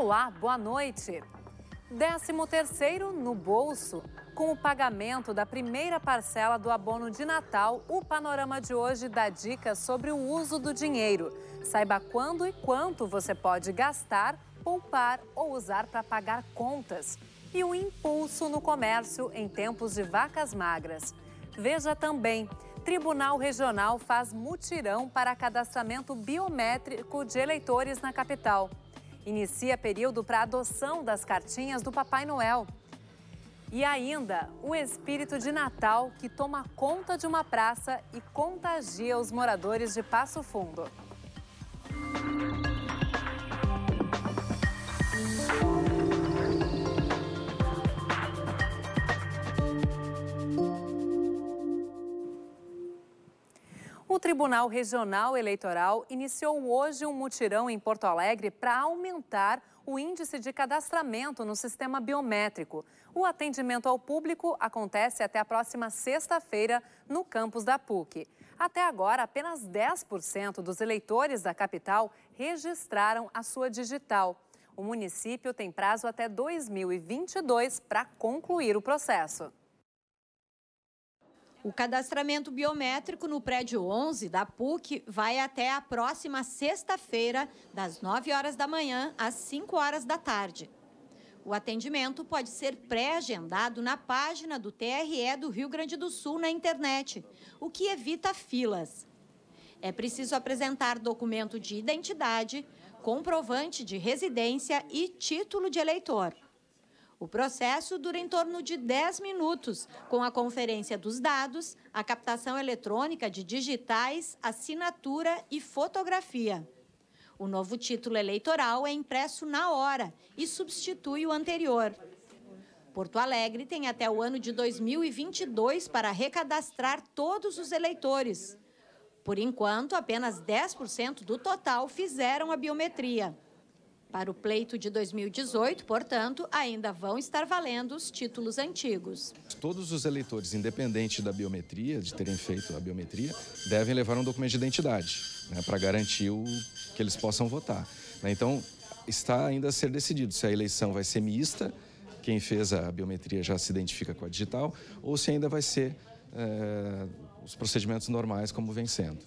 Olá, boa noite. 13 terceiro no bolso. Com o pagamento da primeira parcela do abono de Natal, o panorama de hoje dá dicas sobre o uso do dinheiro. Saiba quando e quanto você pode gastar, poupar ou usar para pagar contas. E o impulso no comércio em tempos de vacas magras. Veja também, Tribunal Regional faz mutirão para cadastramento biométrico de eleitores na capital. Inicia período para adoção das cartinhas do Papai Noel. E ainda, o espírito de Natal que toma conta de uma praça e contagia os moradores de Passo Fundo. O Tribunal Regional Eleitoral iniciou hoje um mutirão em Porto Alegre para aumentar o índice de cadastramento no sistema biométrico. O atendimento ao público acontece até a próxima sexta-feira no campus da PUC. Até agora, apenas 10% dos eleitores da capital registraram a sua digital. O município tem prazo até 2022 para concluir o processo. O cadastramento biométrico no prédio 11 da PUC vai até a próxima sexta-feira, das 9 horas da manhã às 5 horas da tarde. O atendimento pode ser pré-agendado na página do TRE do Rio Grande do Sul na internet, o que evita filas. É preciso apresentar documento de identidade, comprovante de residência e título de eleitor. O processo dura em torno de 10 minutos, com a conferência dos dados, a captação eletrônica de digitais, assinatura e fotografia. O novo título eleitoral é impresso na hora e substitui o anterior. Porto Alegre tem até o ano de 2022 para recadastrar todos os eleitores. Por enquanto, apenas 10% do total fizeram a biometria. Para o pleito de 2018, portanto, ainda vão estar valendo os títulos antigos. Todos os eleitores, independente da biometria, de terem feito a biometria, devem levar um documento de identidade né, para garantir o, que eles possam votar. Né, então, está ainda a ser decidido se a eleição vai ser mista, quem fez a biometria já se identifica com a digital, ou se ainda vai ser é, os procedimentos normais como vem sendo.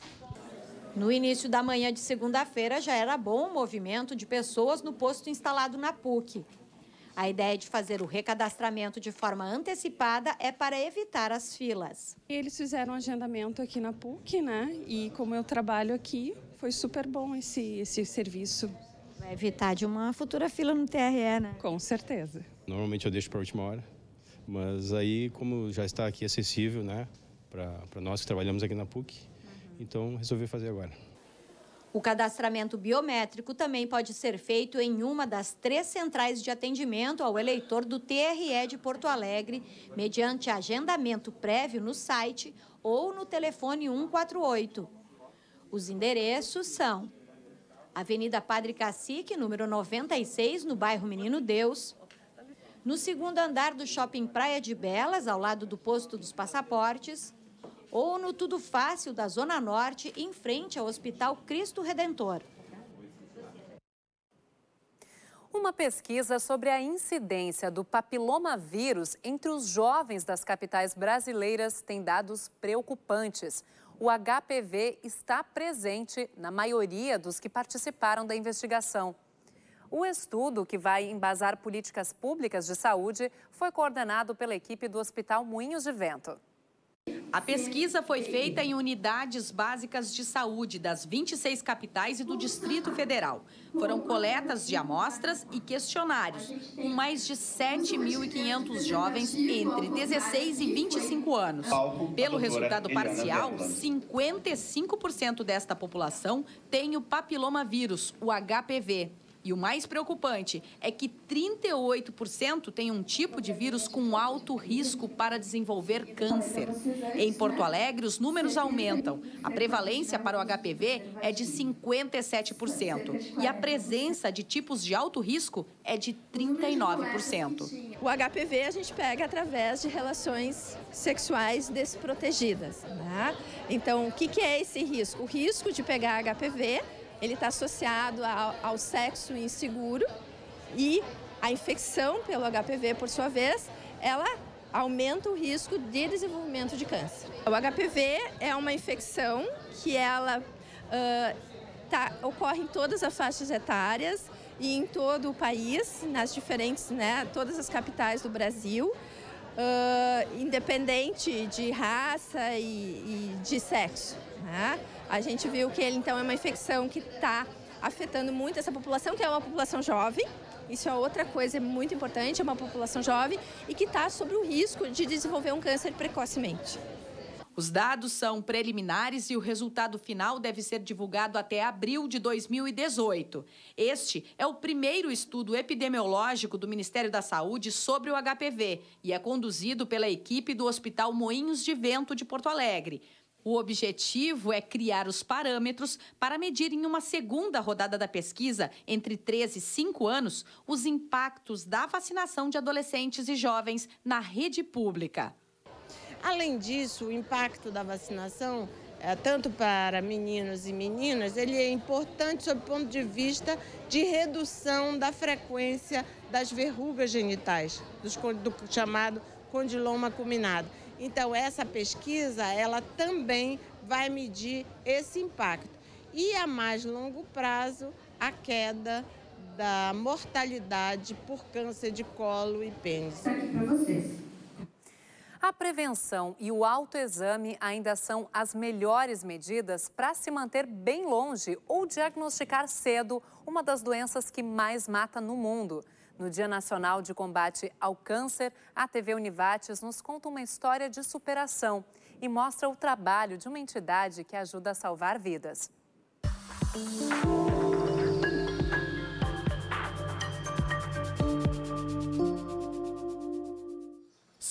No início da manhã de segunda-feira já era bom o movimento de pessoas no posto instalado na PUC. A ideia de fazer o recadastramento de forma antecipada é para evitar as filas. Eles fizeram um agendamento aqui na PUC, né? E como eu trabalho aqui, foi super bom esse, esse serviço. Vai evitar de uma futura fila no TRE, né? Com certeza. Normalmente eu deixo para a última hora, mas aí, como já está aqui acessível, né? Para nós que trabalhamos aqui na PUC, então resolvi fazer agora. O cadastramento biométrico também pode ser feito em uma das três centrais de atendimento ao eleitor do TRE de Porto Alegre, mediante agendamento prévio no site ou no telefone 148. Os endereços são Avenida Padre Cacique, número 96, no bairro Menino Deus. No segundo andar do Shopping Praia de Belas, ao lado do posto dos passaportes ou no Tudo Fácil da Zona Norte, em frente ao Hospital Cristo Redentor. Uma pesquisa sobre a incidência do papilomavírus entre os jovens das capitais brasileiras tem dados preocupantes. O HPV está presente na maioria dos que participaram da investigação. O estudo, que vai embasar políticas públicas de saúde, foi coordenado pela equipe do Hospital Moinhos de Vento. A pesquisa foi feita em unidades básicas de saúde das 26 capitais e do Distrito Federal. Foram coletas de amostras e questionários, com mais de 7.500 jovens entre 16 e 25 anos. Pelo resultado parcial, 55% desta população tem o papilomavírus, o HPV. E o mais preocupante é que 38% tem um tipo de vírus com alto risco para desenvolver câncer. Em Porto Alegre, os números aumentam. A prevalência para o HPV é de 57% e a presença de tipos de alto risco é de 39%. O HPV a gente pega através de relações sexuais desprotegidas. Né? Então, o que é esse risco? O risco de pegar HPV ele está associado ao, ao sexo inseguro E a infecção pelo HPV, por sua vez, ela aumenta o risco de desenvolvimento de câncer. O HPV é uma infecção que ela uh, tá, ocorre em todas as faixas etárias e em todo o país, nas diferentes, né, todas as capitais do Brasil, uh, independente de raça e, e de sexo. Né? A gente viu que ele então é uma infecção que está afetando muito essa população, que é uma população jovem, isso é outra coisa muito importante, é uma população jovem e que está sob o risco de desenvolver um câncer precocemente. Os dados são preliminares e o resultado final deve ser divulgado até abril de 2018. Este é o primeiro estudo epidemiológico do Ministério da Saúde sobre o HPV e é conduzido pela equipe do Hospital Moinhos de Vento de Porto Alegre. O objetivo é criar os parâmetros para medir em uma segunda rodada da pesquisa, entre 3 e 5 anos, os impactos da vacinação de adolescentes e jovens na rede pública. Além disso, o impacto da vacinação, é, tanto para meninos e meninas, ele é importante sob o ponto de vista de redução da frequência das verrugas genitais, do chamado condiloma culminado. Então, essa pesquisa, ela também vai medir esse impacto. E a mais longo prazo, a queda da mortalidade por câncer de colo e pênis. Aqui para vocês. A prevenção e o autoexame ainda são as melhores medidas para se manter bem longe ou diagnosticar cedo uma das doenças que mais mata no mundo. No Dia Nacional de Combate ao Câncer, a TV Univates nos conta uma história de superação e mostra o trabalho de uma entidade que ajuda a salvar vidas.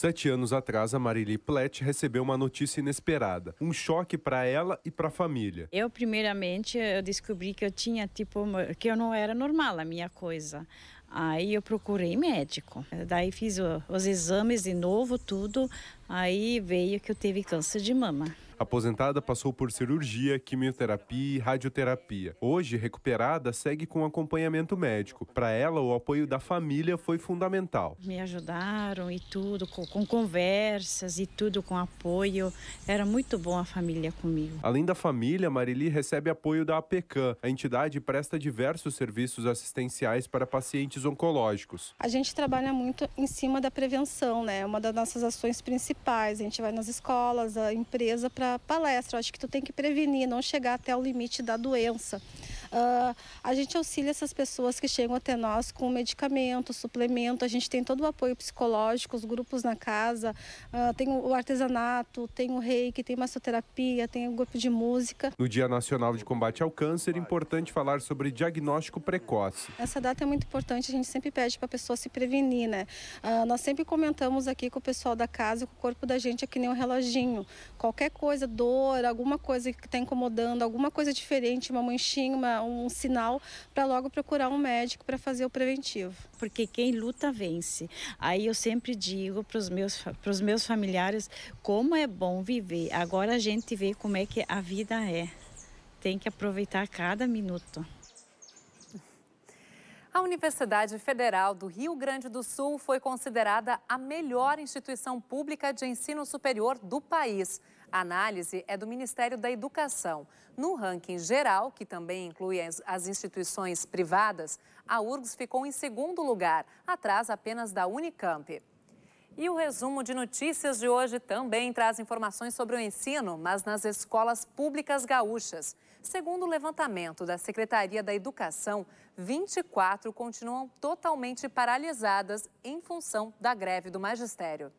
Sete anos atrás, a Marili Plett recebeu uma notícia inesperada, um choque para ela e para a família. Eu, primeiramente, eu descobri que eu tinha, tipo, que eu não era normal a minha coisa. Aí eu procurei médico. Daí fiz os exames de novo, tudo. Aí veio que eu teve câncer de mama. Aposentada passou por cirurgia, quimioterapia e radioterapia. Hoje, recuperada, segue com acompanhamento médico. Para ela, o apoio da família foi fundamental. Me ajudaram e tudo, com, com conversas e tudo, com apoio. Era muito bom a família comigo. Além da família, Marili recebe apoio da APECAM. A entidade presta diversos serviços assistenciais para pacientes oncológicos. A gente trabalha muito em cima da prevenção, né? É uma das nossas ações principais. A gente vai nas escolas, a empresa para palestra. Eu acho que tu tem que prevenir, não chegar até o limite da doença. Uh, a gente auxilia essas pessoas que chegam até nós com medicamento, suplemento. A gente tem todo o apoio psicológico, os grupos na casa, uh, tem o artesanato, tem o reiki, tem massoterapia, tem o grupo de música. No Dia Nacional de Combate ao Câncer, é importante falar sobre diagnóstico precoce. Essa data é muito importante, a gente sempre pede para a pessoa se prevenir, né? Uh, nós sempre comentamos aqui com o pessoal da casa que o corpo da gente é que nem um reloginho. Qualquer coisa, dor, alguma coisa que está incomodando, alguma coisa diferente, uma manchinha, uma, um sinal para logo procurar um médico para fazer o preventivo. Porque quem luta vence. Aí eu sempre digo para os meus, meus familiares como é bom viver. Agora a gente vê como é que a vida é. Tem que aproveitar cada minuto. A Universidade Federal do Rio Grande do Sul foi considerada a melhor instituição pública de ensino superior do país. A análise é do Ministério da Educação. No ranking geral, que também inclui as, as instituições privadas, a URGS ficou em segundo lugar, atrás apenas da Unicamp. E o resumo de notícias de hoje também traz informações sobre o ensino, mas nas escolas públicas gaúchas. Segundo o levantamento da Secretaria da Educação, 24 continuam totalmente paralisadas em função da greve do magistério.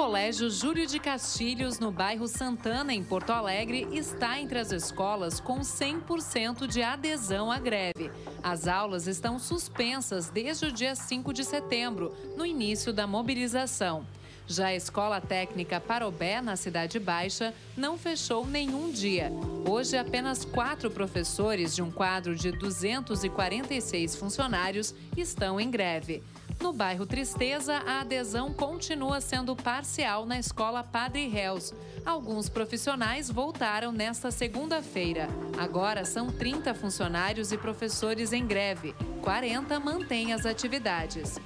Colégio Júlio de Castilhos, no bairro Santana, em Porto Alegre, está entre as escolas com 100% de adesão à greve. As aulas estão suspensas desde o dia 5 de setembro, no início da mobilização. Já a Escola Técnica Parobé, na Cidade Baixa, não fechou nenhum dia. Hoje, apenas quatro professores de um quadro de 246 funcionários estão em greve. No bairro Tristeza, a adesão continua sendo parcial na escola Padre Réus. Alguns profissionais voltaram nesta segunda-feira. Agora são 30 funcionários e professores em greve. 40 mantêm as atividades.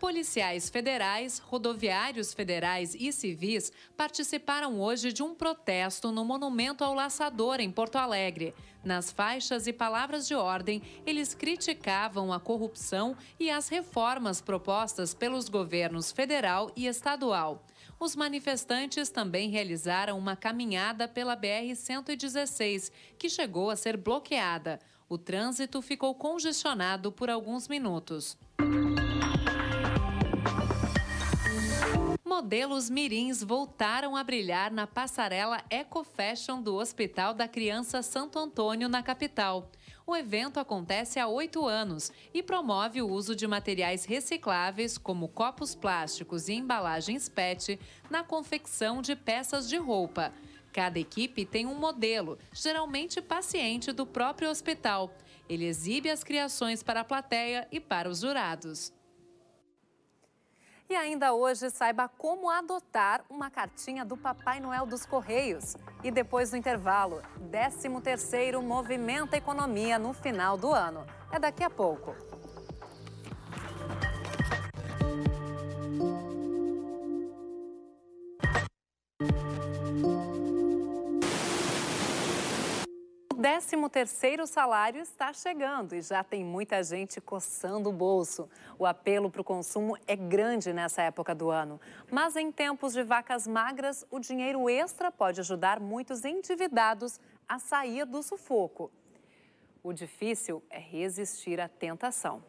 Policiais federais, rodoviários federais e civis participaram hoje de um protesto no Monumento ao Laçador, em Porto Alegre. Nas faixas e palavras de ordem, eles criticavam a corrupção e as reformas propostas pelos governos federal e estadual. Os manifestantes também realizaram uma caminhada pela BR-116, que chegou a ser bloqueada. O trânsito ficou congestionado por alguns minutos. Modelos mirins voltaram a brilhar na passarela Eco Fashion do Hospital da Criança Santo Antônio, na capital. O evento acontece há oito anos e promove o uso de materiais recicláveis, como copos plásticos e embalagens PET, na confecção de peças de roupa. Cada equipe tem um modelo, geralmente paciente do próprio hospital. Ele exibe as criações para a plateia e para os jurados. E ainda hoje saiba como adotar uma cartinha do Papai Noel dos Correios. E depois do intervalo, 13º Movimenta Economia no final do ano. É daqui a pouco. 13º salário está chegando e já tem muita gente coçando o bolso. O apelo para o consumo é grande nessa época do ano. Mas em tempos de vacas magras, o dinheiro extra pode ajudar muitos endividados a sair do sufoco. O difícil é resistir à tentação.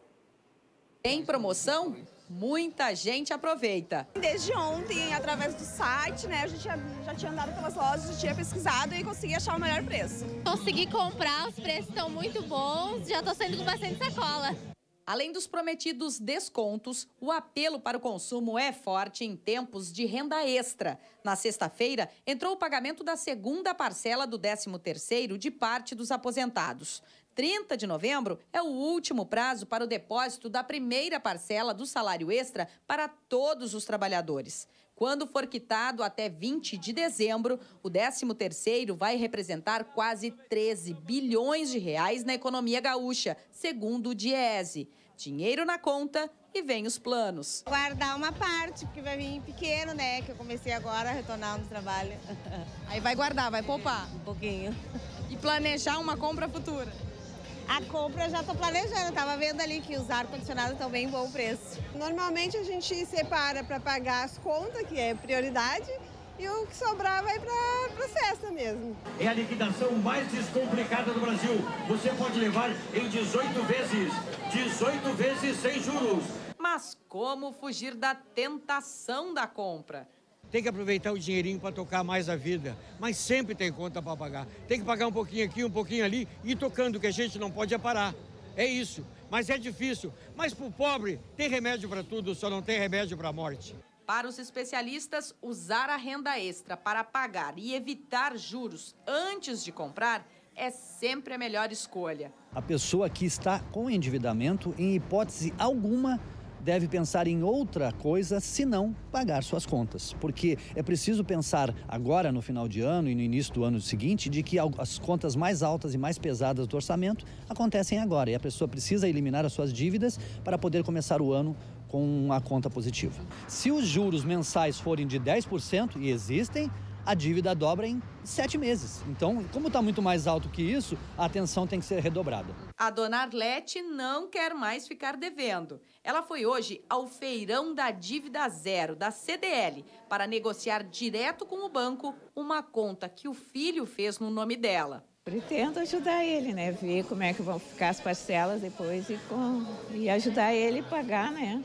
Em promoção? muita gente aproveita. Desde ontem, através do site, né, a gente já, já tinha andado pelas lojas, já tinha pesquisado e consegui achar o melhor preço. Consegui comprar, os preços estão muito bons, já estou saindo com bastante sacola. Além dos prometidos descontos, o apelo para o consumo é forte em tempos de renda extra. Na sexta-feira, entrou o pagamento da segunda parcela do 13º de parte dos aposentados. 30 de novembro é o último prazo para o depósito da primeira parcela do salário extra para todos os trabalhadores. Quando for quitado até 20 de dezembro, o 13º vai representar quase 13 bilhões de reais na economia gaúcha, segundo o Diese. Dinheiro na conta e vem os planos. Guardar uma parte, porque vai vir pequeno, né? Que eu comecei agora a retornar no trabalho. Aí vai guardar, vai poupar? Um pouquinho. E planejar uma compra futura? A compra já estou planejando, estava vendo ali que os ar-condicionados estão bem bom preço. Normalmente a gente separa para pagar as contas, que é prioridade, e o que sobrar vai para a festa mesmo. É a liquidação mais descomplicada do Brasil. Você pode levar em 18 vezes. 18 vezes sem juros. Mas como fugir da tentação da compra? Tem que aproveitar o dinheirinho para tocar mais a vida, mas sempre tem conta para pagar. Tem que pagar um pouquinho aqui, um pouquinho ali e tocando, que a gente não pode parar. É isso. Mas é difícil. Mas para o pobre, tem remédio para tudo, só não tem remédio para a morte. Para os especialistas, usar a renda extra para pagar e evitar juros antes de comprar é sempre a melhor escolha. A pessoa que está com endividamento, em hipótese alguma, deve pensar em outra coisa senão pagar suas contas. Porque é preciso pensar agora, no final de ano e no início do ano seguinte, de que as contas mais altas e mais pesadas do orçamento acontecem agora. E a pessoa precisa eliminar as suas dívidas para poder começar o ano com uma conta positiva. Se os juros mensais forem de 10%, e existem, a dívida dobra em sete meses. Então, como está muito mais alto que isso, a atenção tem que ser redobrada. A dona Arlete não quer mais ficar devendo. Ela foi hoje ao feirão da dívida zero, da CDL, para negociar direto com o banco uma conta que o filho fez no nome dela. Pretendo ajudar ele, né? Ver como é que vão ficar as parcelas depois e, com... e ajudar ele a pagar, né?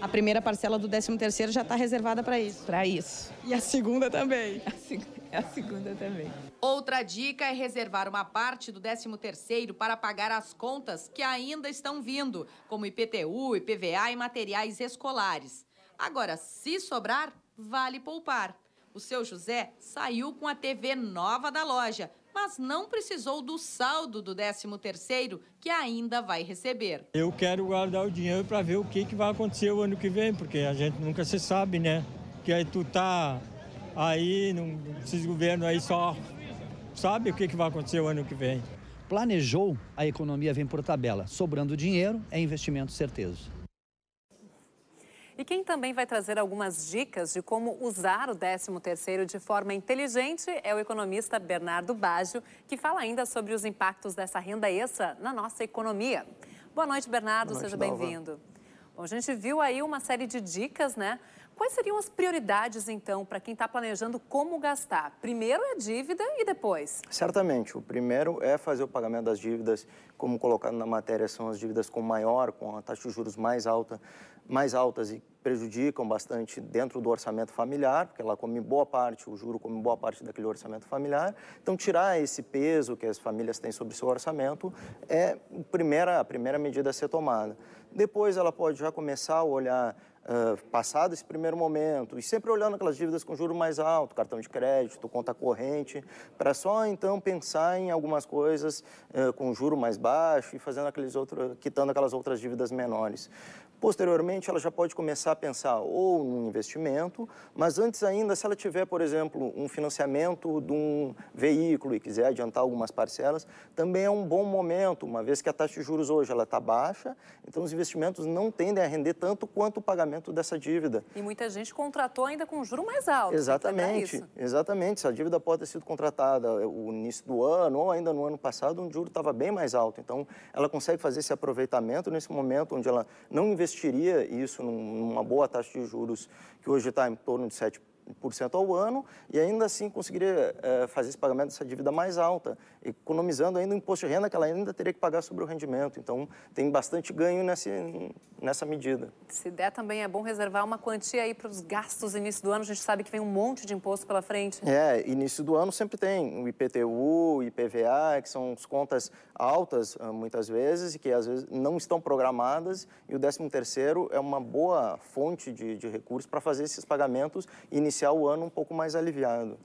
A primeira parcela do 13º já está reservada para isso. Para isso. E a segunda também. A, seg a segunda também. Outra dica é reservar uma parte do 13º para pagar as contas que ainda estão vindo, como IPTU, IPVA e materiais escolares. Agora, se sobrar, vale poupar. O seu José saiu com a TV nova da loja, mas não precisou do saldo do 13º que ainda vai receber. Eu quero guardar o dinheiro para ver o que, que vai acontecer o ano que vem, porque a gente nunca se sabe, né? Que aí tu tá aí, não, esses governos aí só sabe o que, que vai acontecer o ano que vem. Planejou, a economia vem por tabela. Sobrando dinheiro, é investimento certezo. E quem também vai trazer algumas dicas de como usar o 13º de forma inteligente é o economista Bernardo Baggio, que fala ainda sobre os impactos dessa renda extra na nossa economia. Boa noite, Bernardo, Boa noite, seja bem-vindo. Bom, a gente viu aí uma série de dicas, né? Quais seriam as prioridades, então, para quem está planejando como gastar? Primeiro é dívida e depois? Certamente. O primeiro é fazer o pagamento das dívidas, como colocado na matéria, são as dívidas com maior, com a taxa de juros mais alta, mais altas e prejudicam bastante dentro do orçamento familiar, porque ela come boa parte, o juro come boa parte daquele orçamento familiar. Então, tirar esse peso que as famílias têm sobre o seu orçamento é a primeira, a primeira medida a ser tomada. Depois, ela pode já começar a olhar Passado esse primeiro momento, e sempre olhando aquelas dívidas com juro mais alto, cartão de crédito, conta corrente, para só então pensar em algumas coisas uh, com juro mais baixo e fazendo aqueles outros, quitando aquelas outras dívidas menores. Posteriormente, ela já pode começar a pensar ou num investimento, mas antes ainda, se ela tiver, por exemplo, um financiamento de um veículo e quiser adiantar algumas parcelas, também é um bom momento, uma vez que a taxa de juros hoje ela está baixa, então os investimentos não tendem a render tanto quanto o pagamento dessa dívida. E muita gente contratou ainda com juro mais alto. Exatamente, exatamente. Se a dívida pode ter sido contratada o início do ano ou ainda no ano passado, um juro estava bem mais alto. Então, ela consegue fazer esse aproveitamento nesse momento onde ela não investiria isso numa boa taxa de juros que hoje está em torno de 7%, ao ano e ainda assim conseguiria é, fazer esse pagamento dessa dívida mais alta, economizando ainda o imposto de renda que ela ainda teria que pagar sobre o rendimento. Então, tem bastante ganho nesse, nessa medida. Se der, também é bom reservar uma quantia aí para os gastos início do ano. A gente sabe que vem um monte de imposto pela frente. É, início do ano sempre tem o IPTU, o IPVA, que são contas altas ah, muitas vezes e que às vezes não estão programadas. E o 13º é uma boa fonte de, de recursos para fazer esses pagamentos e iniciar o ano um pouco mais aliviado.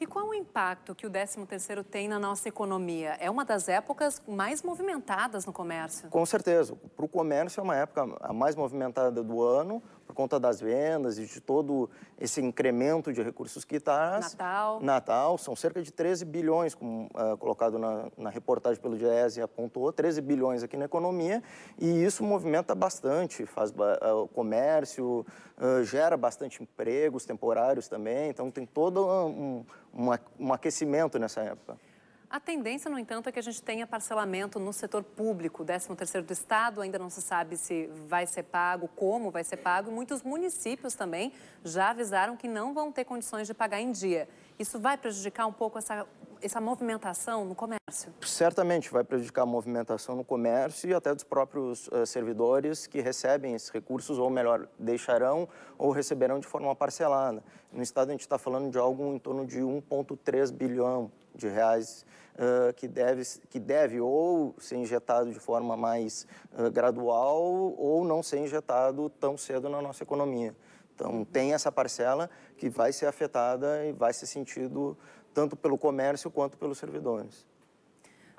E qual o impacto que o 13º tem na nossa economia? É uma das épocas mais movimentadas no comércio. Com certeza. Para o comércio é uma época a mais movimentada do ano, por conta das vendas e de todo esse incremento de recursos que traz. Natal. Natal, são cerca de 13 bilhões, como uh, colocado na, na, reportagem pelo GES apontou, 13 bilhões aqui na economia, e isso movimenta bastante, faz uh, o comércio, uh, gera bastante empregos temporários também, então tem todo um, um, um aquecimento nessa época. A tendência, no entanto, é que a gente tenha parcelamento no setor público. O 13º do Estado ainda não se sabe se vai ser pago, como vai ser pago. Muitos municípios também já avisaram que não vão ter condições de pagar em dia. Isso vai prejudicar um pouco essa, essa movimentação no comércio? Certamente vai prejudicar a movimentação no comércio e até dos próprios uh, servidores que recebem esses recursos, ou melhor, deixarão ou receberão de forma parcelada. No Estado, a gente está falando de algo em torno de 1,3 bilhão de reais uh, que, deve, que deve ou ser injetado de forma mais uh, gradual ou não ser injetado tão cedo na nossa economia. Então, tem essa parcela que vai ser afetada e vai ser sentido tanto pelo comércio quanto pelos servidores.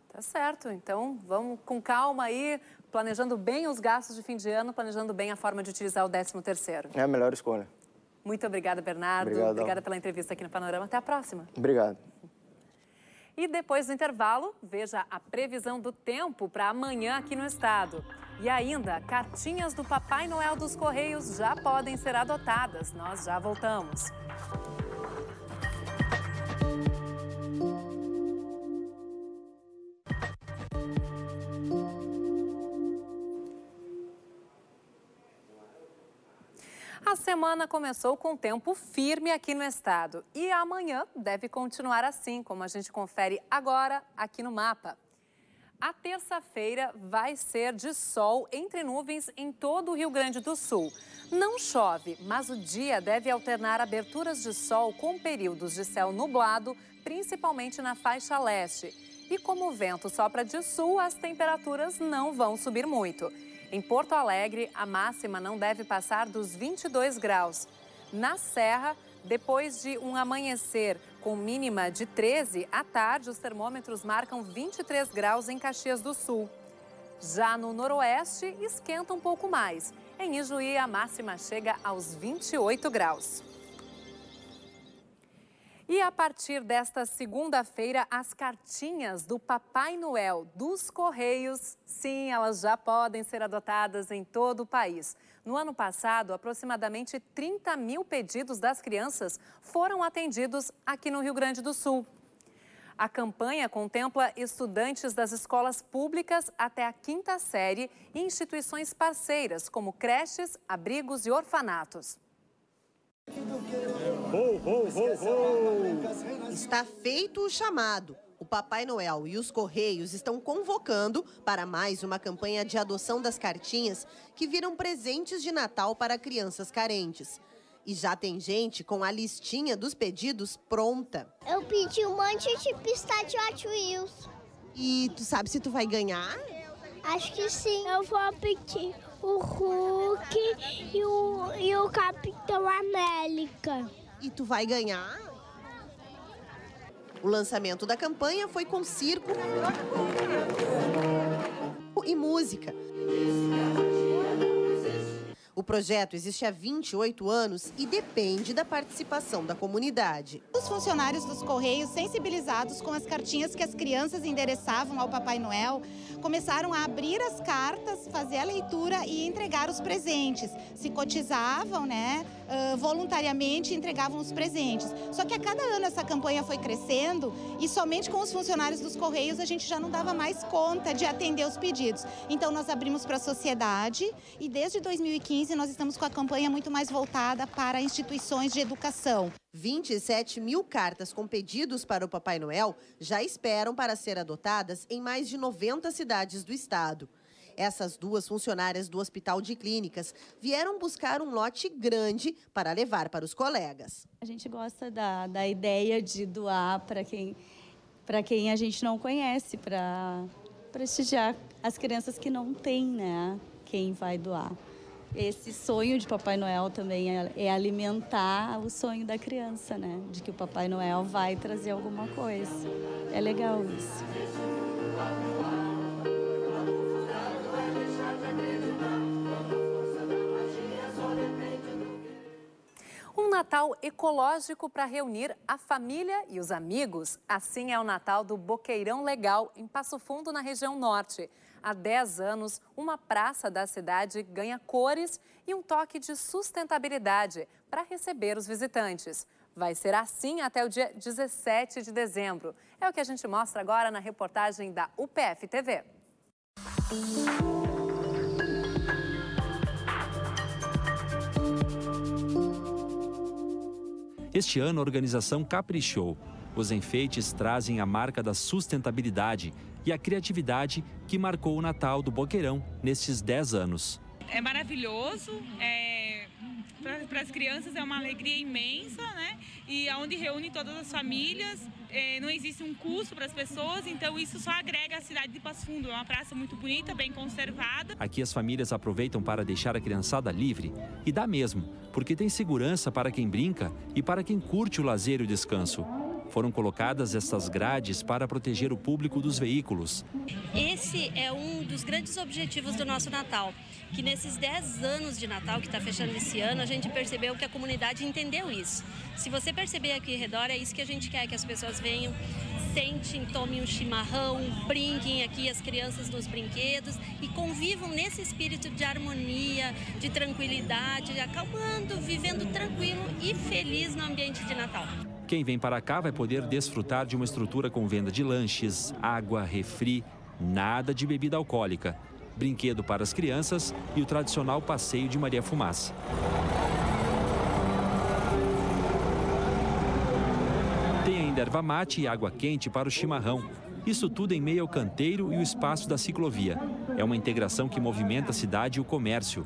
Tá certo. Então, vamos com calma aí, planejando bem os gastos de fim de ano, planejando bem a forma de utilizar o 13º. É a melhor escolha. Muito obrigada, Bernardo. Obrigado. Obrigada pela entrevista aqui no Panorama. Até a próxima. Obrigado. E depois do intervalo, veja a previsão do tempo para amanhã aqui no estado. E ainda, cartinhas do Papai Noel dos Correios já podem ser adotadas. Nós já voltamos. A semana começou com tempo firme aqui no estado e amanhã deve continuar assim, como a gente confere agora aqui no mapa. A terça-feira vai ser de sol entre nuvens em todo o Rio Grande do Sul. Não chove, mas o dia deve alternar aberturas de sol com períodos de céu nublado, principalmente na faixa leste. E como o vento sopra de sul, as temperaturas não vão subir muito. Em Porto Alegre, a máxima não deve passar dos 22 graus. Na Serra, Depois de um amanhecer com mínima de 13, à tarde os termômetros marcam 23 graus em Caxias do Sul. Já no noroeste, esquenta um pouco mais. Em Ijuí, a máxima chega aos 28 graus. E a partir desta segunda-feira, as cartinhas do Papai Noel dos Correios, sim, elas já podem ser adotadas em todo o país. No ano passado, aproximadamente 30 mil pedidos das crianças foram atendidos aqui no Rio Grande do Sul. A campanha contempla estudantes das escolas públicas até a quinta série e instituições parceiras, como creches, abrigos e orfanatos. Está feito o chamado. O Papai Noel e os Correios estão convocando para mais uma campanha de adoção das cartinhas que viram presentes de Natal para crianças carentes. E já tem gente com a listinha dos pedidos pronta. Eu pedi um monte de pistache Hot Wheels. E tu sabe se tu vai ganhar? Acho que sim. Eu vou pedir o Hulk e o, e o Capitão América. E tu vai ganhar? O lançamento da campanha foi com circo e música. O projeto existe há 28 anos e depende da participação da comunidade. Os funcionários dos Correios, sensibilizados com as cartinhas que as crianças endereçavam ao Papai Noel, começaram a abrir as cartas, fazer a leitura e entregar os presentes. Se cotizavam, né, voluntariamente entregavam os presentes. Só que a cada ano essa campanha foi crescendo e somente com os funcionários dos Correios a gente já não dava mais conta de atender os pedidos. Então nós abrimos para a sociedade e desde 2015 nós estamos com a campanha muito mais voltada para instituições de educação. 27 mil cartas com pedidos para o Papai Noel já esperam para ser adotadas em mais de 90 cidades do estado. Essas duas funcionárias do Hospital de Clínicas vieram buscar um lote grande para levar para os colegas. A gente gosta da, da ideia de doar para quem, quem a gente não conhece, para prestigiar as crianças que não têm, né? Quem vai doar esse sonho de Papai Noel também é, é, alimentar o sonho da criança, né? De que o Papai Noel vai trazer alguma coisa. É legal isso. Natal ecológico para reunir a família e os amigos. Assim é o Natal do Boqueirão Legal, em Passo Fundo, na região norte. Há 10 anos, uma praça da cidade ganha cores e um toque de sustentabilidade para receber os visitantes. Vai ser assim até o dia 17 de dezembro. É o que a gente mostra agora na reportagem da UPF TV. Este ano a organização caprichou. Os enfeites trazem a marca da sustentabilidade e a criatividade que marcou o Natal do Boqueirão nesses 10 anos. É maravilhoso, é, para as crianças é uma alegria imensa, né? E aonde reúne todas as famílias, é, não existe um custo para as pessoas, então isso só agrega a cidade de Passo Fundo. É uma praça muito bonita, bem conservada. Aqui as famílias aproveitam para deixar a criançada livre e dá mesmo, porque tem segurança para quem brinca e para quem curte o lazer e o descanso. Foram colocadas essas grades para proteger o público dos veículos. Esse é um dos grandes objetivos do nosso Natal, que nesses 10 anos de Natal que está fechando esse ano, a gente percebeu que a comunidade entendeu isso. Se você perceber aqui ao redor, é isso que a gente quer, que as pessoas venham, sentem, tomem um chimarrão, brinquem aqui as crianças nos brinquedos e convivam nesse espírito de harmonia, de tranquilidade, acalmando, vivendo tranquilo e feliz no ambiente de Natal. Quem vem para cá vai poder desfrutar de uma estrutura com venda de lanches, água, refri, nada de bebida alcoólica, brinquedo para as crianças e o tradicional passeio de Maria Fumaça. Tem ainda erva mate e água quente para o chimarrão. Isso tudo em meio ao canteiro e o espaço da ciclovia. É uma integração que movimenta a cidade e o comércio.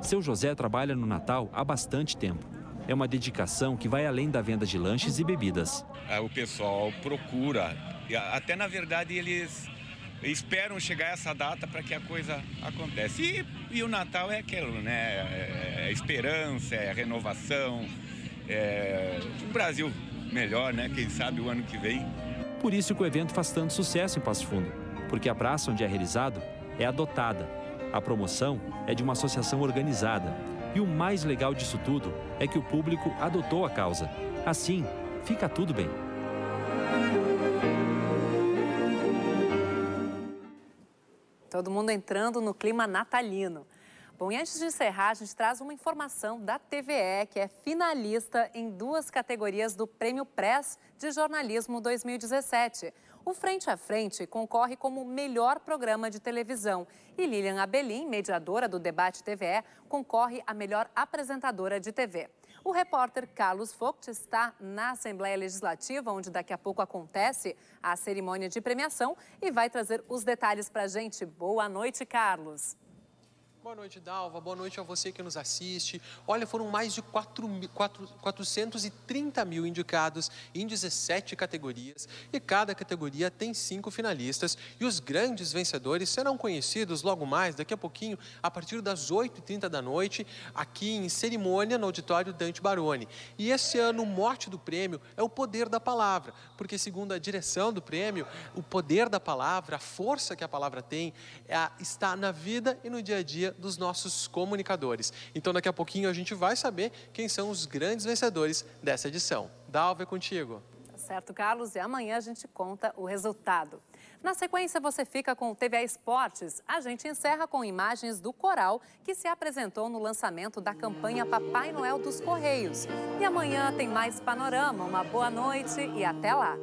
Seu José trabalha no Natal há bastante tempo é uma dedicação que vai além da venda de lanches e bebidas. É, o pessoal procura, até na verdade eles esperam chegar essa data para que a coisa aconteça. E, e, o Natal é aquilo, né? É, é esperança, é renovação, é, um Brasil melhor, né? Quem sabe o ano que vem. Por isso que o evento faz tanto sucesso em Passo Fundo, porque a praça onde é realizado é adotada. A promoção é de uma associação organizada. E o mais legal disso tudo é que o público adotou a causa. Assim, fica tudo bem. Todo mundo entrando no clima natalino. Bom, e antes de encerrar, a gente traz uma informação da TVE, que é finalista em duas categorias do Prêmio Press de Jornalismo 2017. O Frente a Frente concorre como melhor programa de televisão e Lilian Abelin, mediadora do debate TVE, concorre a melhor apresentadora de TV. O repórter Carlos Vogt está na Assembleia Legislativa, onde daqui a pouco acontece a cerimônia de premiação e vai trazer os detalhes para a gente. Boa noite, Carlos. Boa noite, Dalva. Boa noite a você que nos assiste. Olha, foram mais de 4, 4, 430 mil indicados em 17 categorias e cada categoria tem cinco finalistas. E os grandes vencedores serão conhecidos logo mais, daqui a pouquinho, a partir das 8h30 da noite, aqui em cerimônia no auditório Dante Baroni. E esse ano, o mote do prêmio é o poder da palavra, porque, segundo a direção do prêmio, o poder da palavra, a força que a palavra tem, é, está na vida e no dia a dia dos nossos comunicadores. Então, daqui a pouquinho a gente vai saber quem são os grandes vencedores dessa edição. Dalva, é contigo. Tá certo, Carlos, e amanhã a gente conta o resultado. Na sequência, você fica com o TVA Esportes. A gente encerra com imagens do coral que se apresentou no lançamento da campanha Papai Noel dos Correios. E amanhã tem mais panorama. Uma boa noite e até lá.